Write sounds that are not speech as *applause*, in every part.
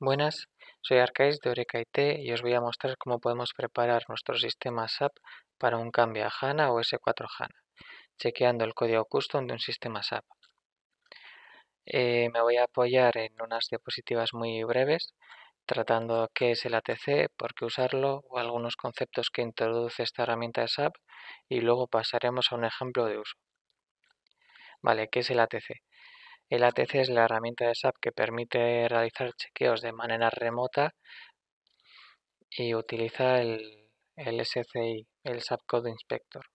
Buenas, soy Arcais de Eureka IT y os voy a mostrar cómo podemos preparar nuestro sistema SAP para un cambio a HANA o S4 HANA, chequeando el código custom de un sistema SAP. Eh, me voy a apoyar en unas diapositivas muy breves, tratando qué es el ATC, por qué usarlo o algunos conceptos que introduce esta herramienta de SAP y luego pasaremos a un ejemplo de uso. Vale, ¿qué es el ATC? El ATC es la herramienta de SAP que permite realizar chequeos de manera remota y utiliza el, SCI, el SAP Code Inspector,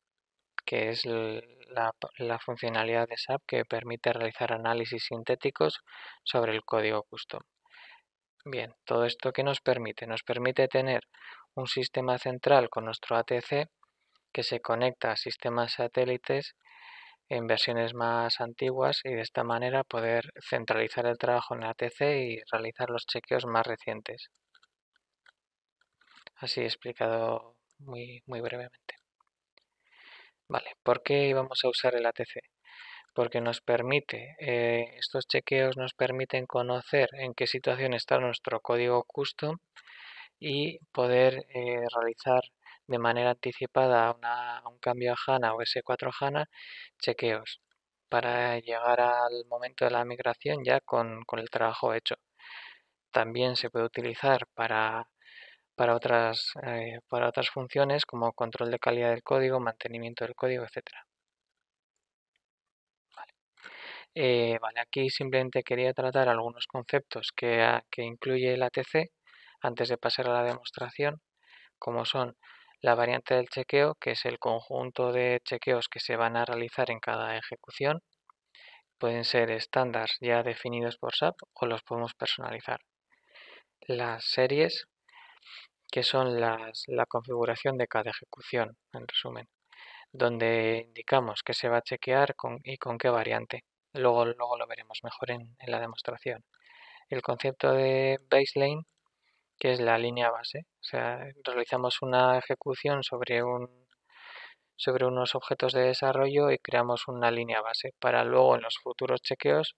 que es la, la, funcionalidad de SAP que permite realizar análisis sintéticos sobre el código custom. Bien, todo esto que nos permite? Nos permite tener un sistema central con nuestro ATC que se conecta a sistemas satélites en versiones más antiguas y de esta manera poder centralizar el trabajo en ATC y realizar los chequeos más recientes. Así explicado muy, muy brevemente. Vale, ¿por qué íbamos a usar el ATC? Porque nos permite, eh, estos chequeos nos permiten conocer en qué situación está nuestro código custom y poder eh, realizar de manera anticipada a, un cambio a HANA o S4 HANA, chequeos para llegar al momento de la migración ya con, el trabajo hecho. También se puede utilizar para, para, otras, eh, para otras funciones como control de calidad del código, mantenimiento del código, etc. Eh, vale. aquí simplemente quería tratar algunos conceptos que, que incluye el ATC antes de pasar a la demostración, como son la variante del chequeo, que es el conjunto de chequeos que se van a realizar en cada ejecución. Pueden ser estándares ya definidos por SAP o los podemos personalizar. Las series, que son la configuración de cada ejecución, en resumen, donde indicamos que se va a chequear y con qué variante. Luego, luego lo veremos mejor en la demostración. El concepto de baseline que es la línea base. O sea, realizamos una ejecución sobre, un, sobre unos objetos de desarrollo y creamos una línea base para luego en los futuros chequeos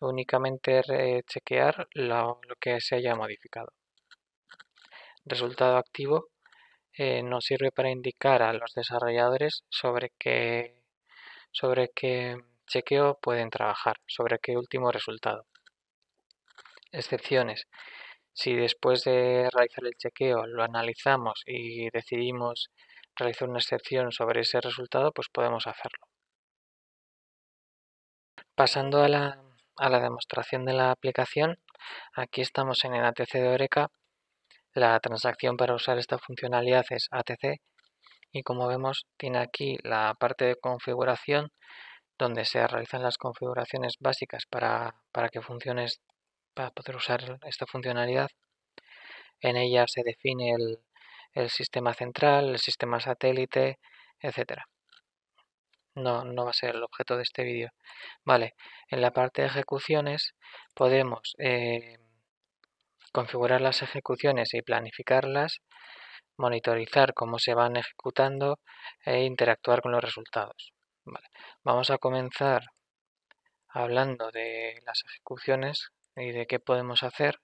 únicamente chequear lo, que se haya modificado. Resultado activo eh, nos sirve para indicar a los desarrolladores sobre qué, sobre qué chequeo pueden trabajar, sobre qué último resultado. Excepciones. Si después de realizar el chequeo lo analizamos y decidimos realizar una excepción sobre ese resultado, pues podemos hacerlo. Pasando a la, a la demostración de la aplicación, aquí estamos en el ATC de Oreca. La transacción para usar esta funcionalidad es ATC y como vemos tiene aquí la parte de configuración donde se realizan las configuraciones básicas para, para que funcione para poder usar esta funcionalidad. En ella se define el, sistema central, el sistema satélite, etcétera. No, no va a ser el objeto de este vídeo. Vale, en la parte de ejecuciones podemos eh, configurar las ejecuciones y planificarlas, monitorizar cómo se van ejecutando e interactuar con los resultados. Vamos a comenzar hablando de las ejecuciones y de qué podemos hacer.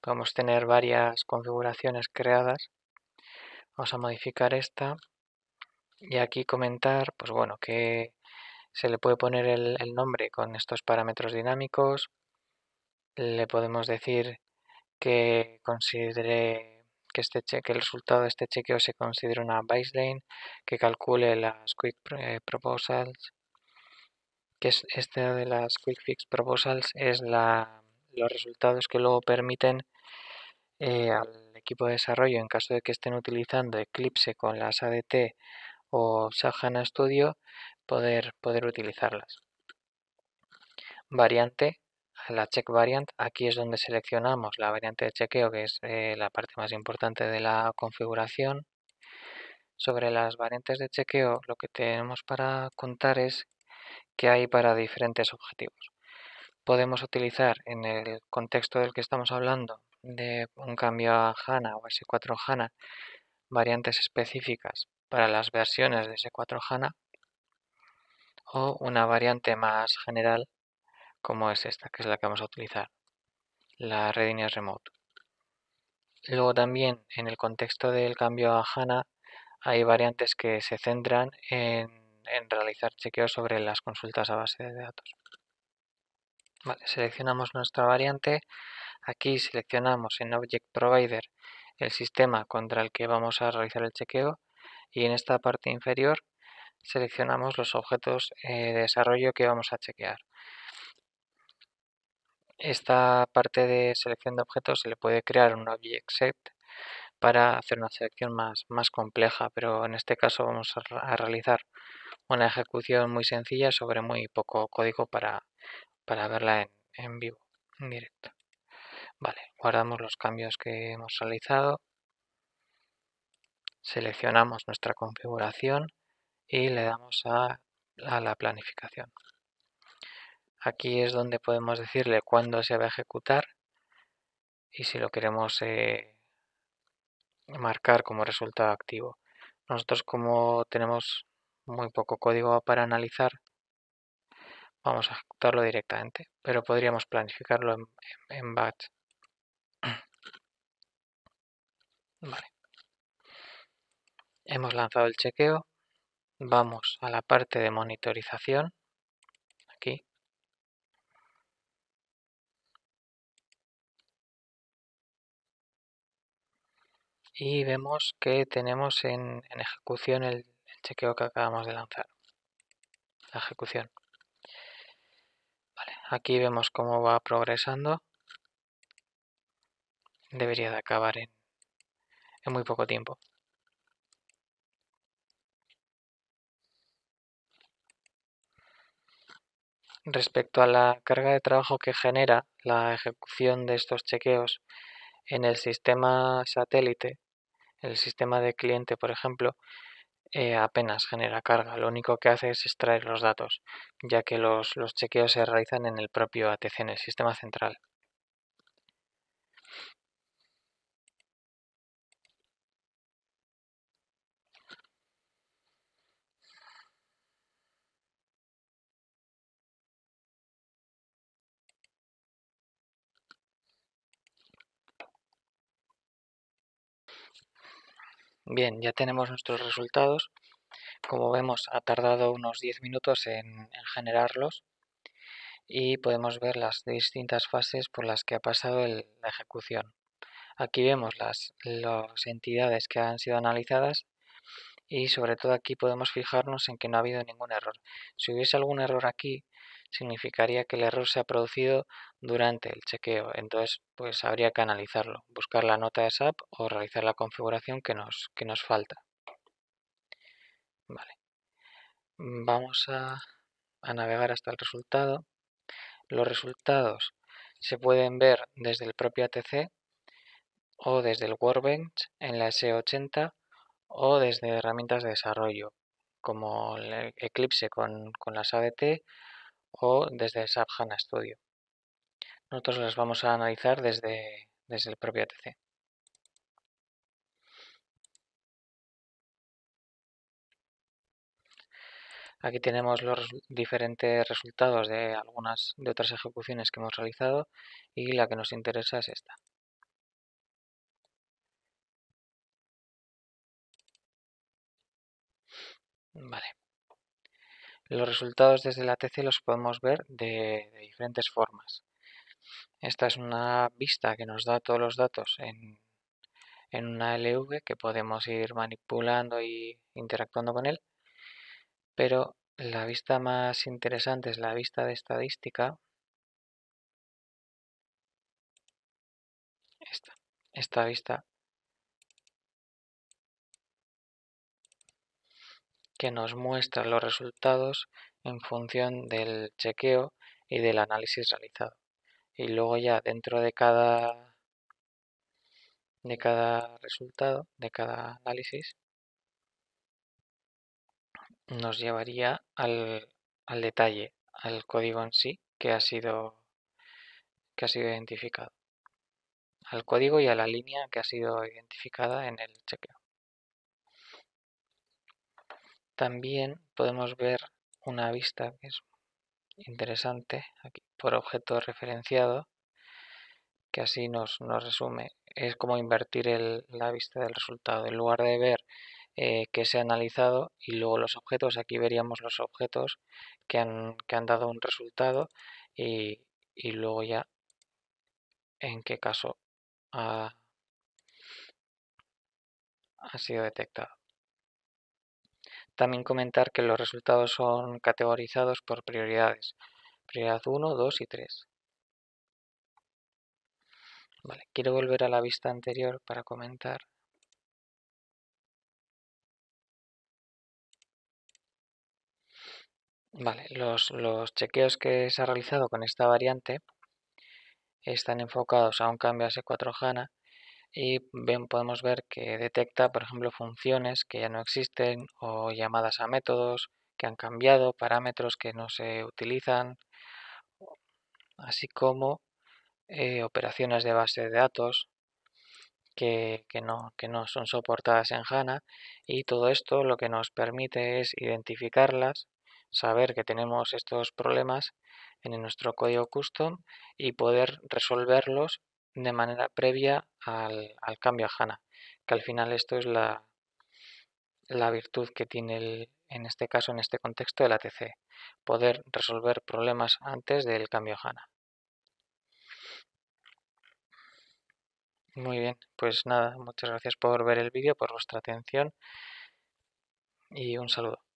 Podemos tener varias configuraciones creadas. Vamos a modificar esta y aquí comentar, pues bueno, que se le puede poner el, nombre con estos parámetros dinámicos. Le podemos decir que considere que, este cheque, el resultado de este chequeo se considere una baseline, que calcule las quick eh, proposals, que es esta de las quick fix proposals es la los resultados que luego permiten eh, al equipo de desarrollo, en caso de que estén utilizando Eclipse con las ADT o SAP HANA Studio, poder, poder utilizarlas. Variante, la check variant, aquí es donde seleccionamos la variante de chequeo, que es eh, la parte más importante de la configuración. Sobre las variantes de chequeo, lo que tenemos para contar es que hay para diferentes objetivos podemos utilizar en el contexto del que estamos hablando de un cambio a HANA o S4 HANA variantes específicas para las versiones de S4 HANA o una variante más general como es esta, que es la que vamos a utilizar. la Readiness Remote. Luego también en el contexto del cambio a HANA hay variantes que se centran en, realizar chequeos sobre las consultas a base de datos. seleccionamos nuestra variante. Aquí seleccionamos en Object Provider el sistema contra el que vamos a realizar el chequeo y en esta parte inferior seleccionamos los objetos eh, de desarrollo que vamos a chequear. Esta parte de selección de objetos se le puede crear un object set para hacer una selección más, más compleja, pero en este caso vamos a, realizar una ejecución muy sencilla sobre muy poco código para, verla en, en vivo, en directo. Vale, guardamos los cambios que hemos realizado, seleccionamos nuestra configuración y le damos a, la planificación. Aquí es donde podemos decirle cuándo se va a ejecutar y si lo queremos eh, marcar como resultado activo. Nosotros como tenemos muy poco código para analizar, vamos a ejecutarlo directamente, pero podríamos planificarlo en, batch. *clears throat* Hemos lanzado el chequeo, vamos a la parte de monitorización, aquí. Y vemos que tenemos en, ejecución el, chequeo que acabamos de lanzar. La ejecución. aquí vemos cómo va progresando. Debería de acabar en muy poco tiempo. Respecto a la carga de trabajo que genera la ejecución de estos chequeos en el sistema satélite, el sistema de cliente, por ejemplo, eh, apenas genera carga. Lo único que hace es extraer los datos, ya que los, los chequeos se realizan en el propio ATC, en el sistema central. Bien, ya tenemos nuestros resultados. Como vemos, ha tardado unos 10 minutos en, generarlos y podemos ver las distintas fases por las que ha pasado la ejecución. Aquí vemos las, las entidades que han sido analizadas y sobre todo aquí podemos fijarnos en que no ha habido ningún error. Si hubiese algún error aquí, significaría que el error se ha producido durante el chequeo. Entonces, pues habría que analizarlo, buscar la nota de SAP o realizar la configuración que nos, que nos falta. Vale. Vamos a, a navegar hasta el resultado. Los resultados se pueden ver desde el propio ATC o desde el Workbench en la S80 o desde herramientas de desarrollo como el Eclipse con, con las ADT o desde SAP HANA Studio. Nosotros las vamos a analizar desde, desde el propio ATC. Aquí tenemos los diferentes resultados de algunas de otras ejecuciones que hemos realizado y la que nos interesa es esta. Vale. Los resultados desde la ATC los podemos ver de, diferentes formas. Esta es una vista que nos da todos los datos en, en una LV que podemos ir manipulando y interactuando con él. Pero la vista más interesante es la vista de estadística. Esta, esta vista que nos muestra los resultados en función del chequeo y del análisis realizado. Y luego ya dentro de cada de cada resultado, de cada análisis, nos llevaría al, al detalle, al código en sí que ha sido que ha sido identificado. Al código y a la línea que ha sido identificada en el chequeo. También podemos ver una vista que es interesante aquí por objeto referenciado que así nos, nos resume. Es como invertir la vista del resultado. En lugar de ver eh, que se ha analizado y luego los objetos, aquí veríamos los objetos que han, que han dado un resultado y, y luego ya en qué caso ha, ha sido detectado. También comentar que los resultados son categorizados por prioridades. Prioridad 1, 2 y 3. Vale, quiero volver a la vista anterior para comentar. Vale, los, los chequeos que se ha realizado con esta variante están enfocados a un cambio a S4 HANA y podemos ver que detecta, por ejemplo, funciones que ya no existen o llamadas a métodos que han cambiado, parámetros que no se utilizan, así como eh, operaciones de base de datos que, no, que no son soportadas en HANA y todo esto lo que nos permite es identificarlas, saber que tenemos estos problemas en nuestro código custom y poder resolverlos de manera previa al, cambio a HANA, que al final esto es la, la virtud que tiene el, en este caso, en este contexto, el ATC, poder resolver problemas antes del cambio a HANA. Muy bien, pues nada, muchas gracias por ver el vídeo, por vuestra atención y un saludo.